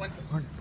one. to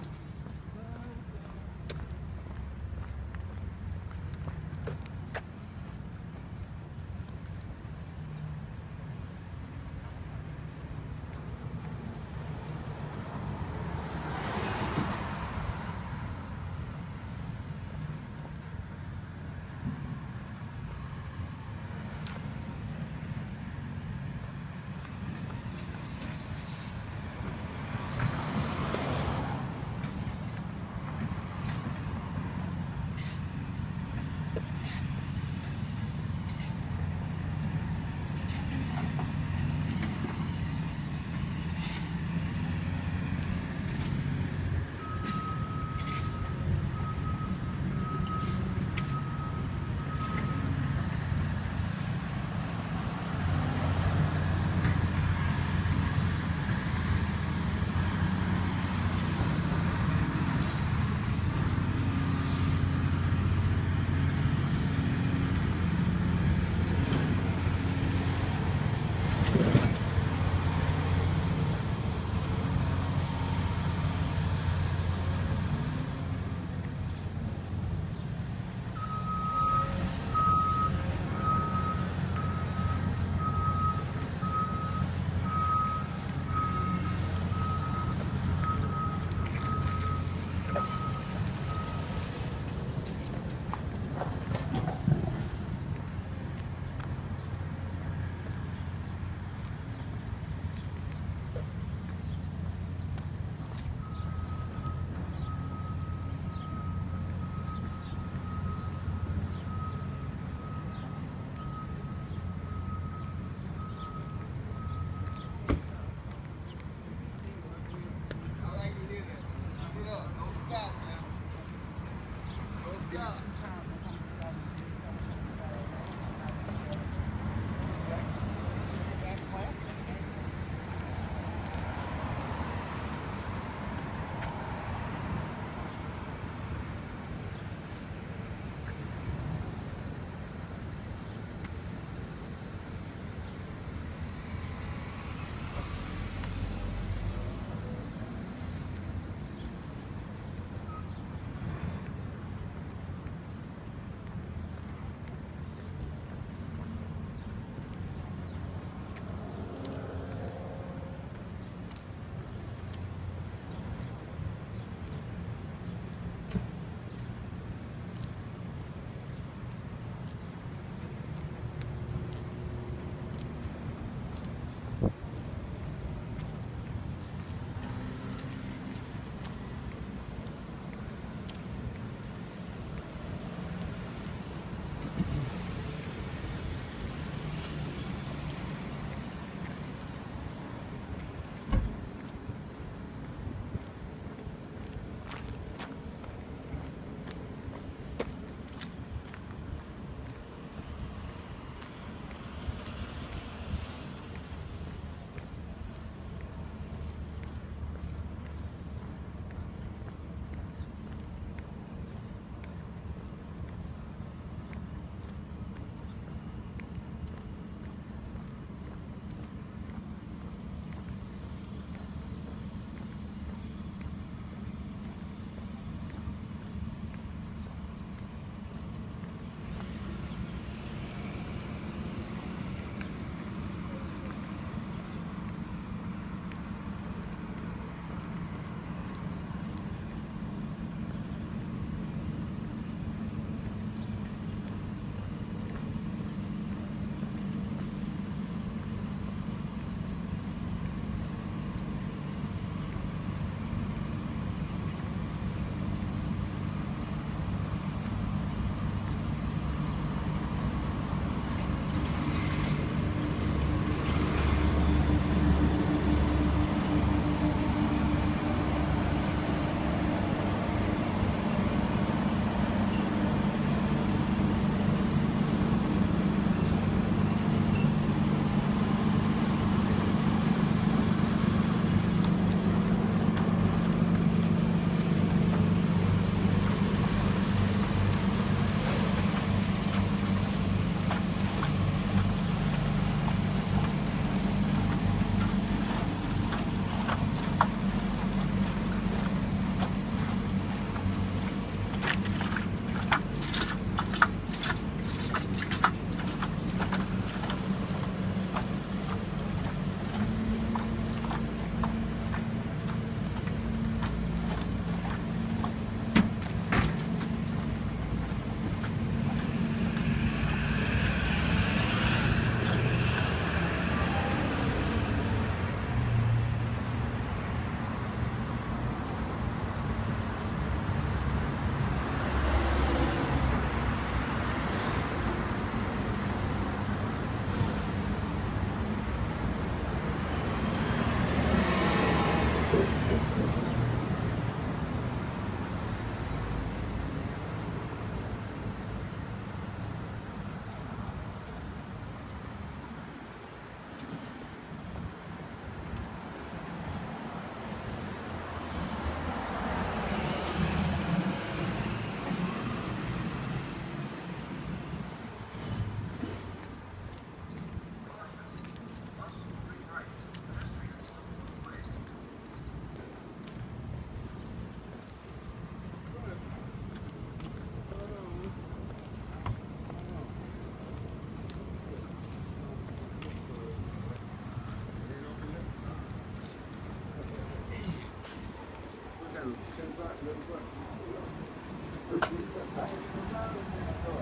Thank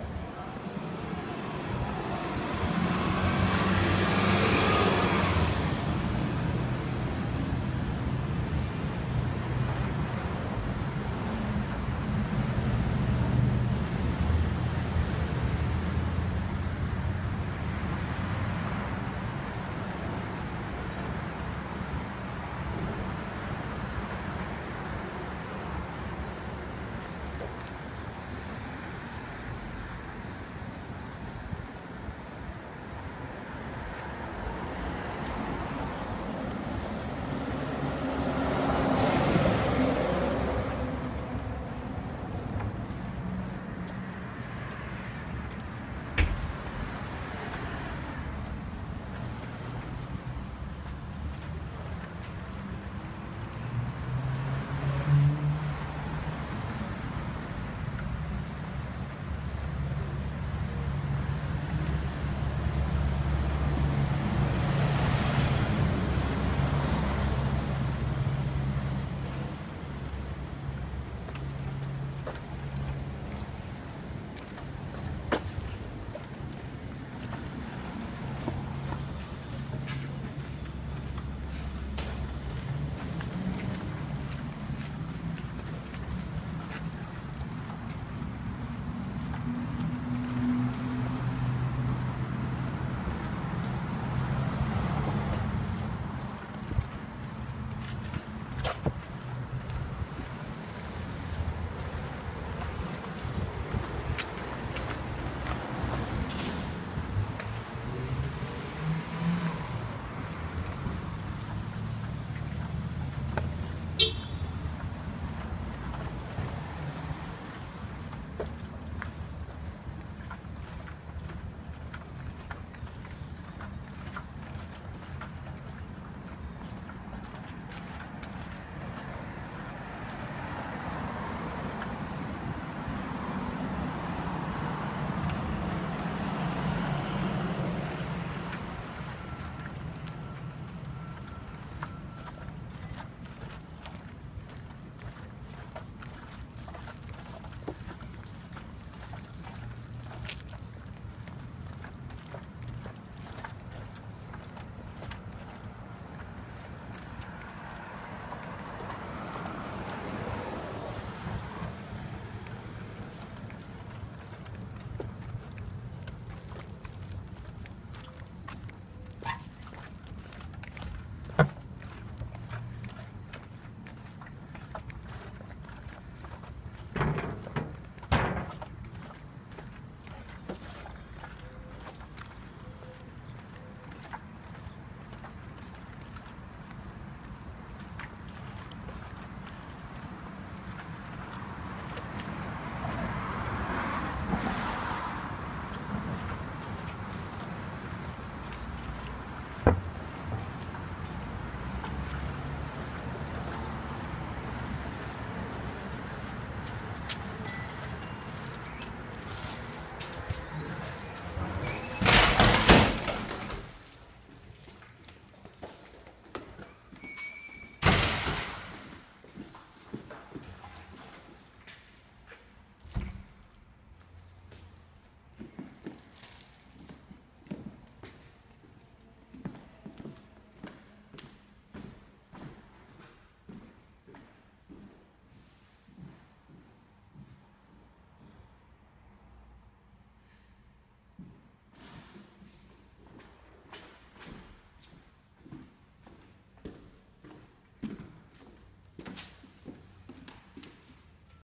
you.